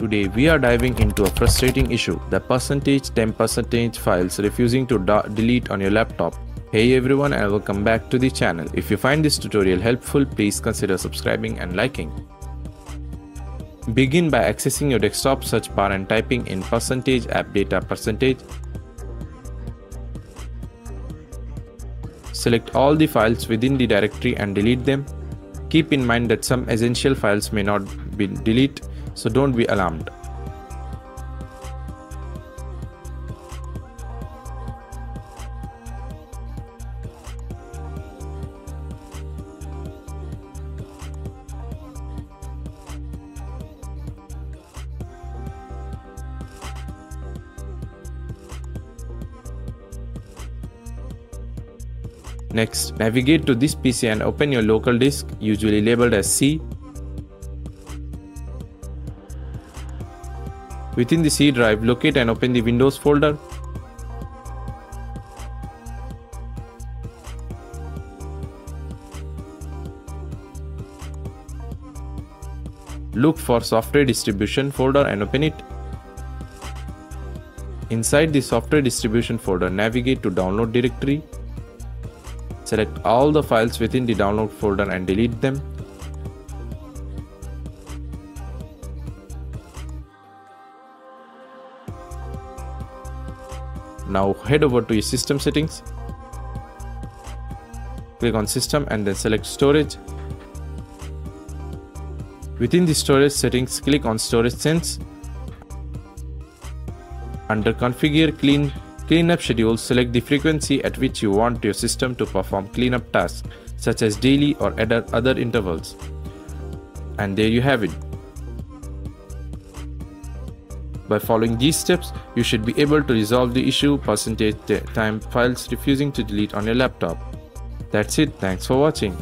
Today we are diving into a frustrating issue, the percentage temp percentage files refusing to delete on your laptop. Hey everyone and welcome back to the channel. If you find this tutorial helpful, please consider subscribing and liking. Begin by accessing your desktop search bar and typing in percentage app data percentage. Select all the files within the directory and delete them. Keep in mind that some essential files may not be deleted, so don't be alarmed. Next, navigate to this PC and open your local disk, usually labeled as C. Within the C drive, locate and open the Windows folder. Look for software distribution folder and open it. Inside the software distribution folder, navigate to download directory Select all the files within the download folder and delete them. Now head over to your system settings. Click on system and then select storage. Within the storage settings, click on storage sense. Under configure clean Cleanup schedule, select the frequency at which you want your system to perform cleanup tasks, such as daily or at other intervals. And there you have it. By following these steps, you should be able to resolve the issue percentage temp files refusing to delete on your laptop. That's it, thanks for watching.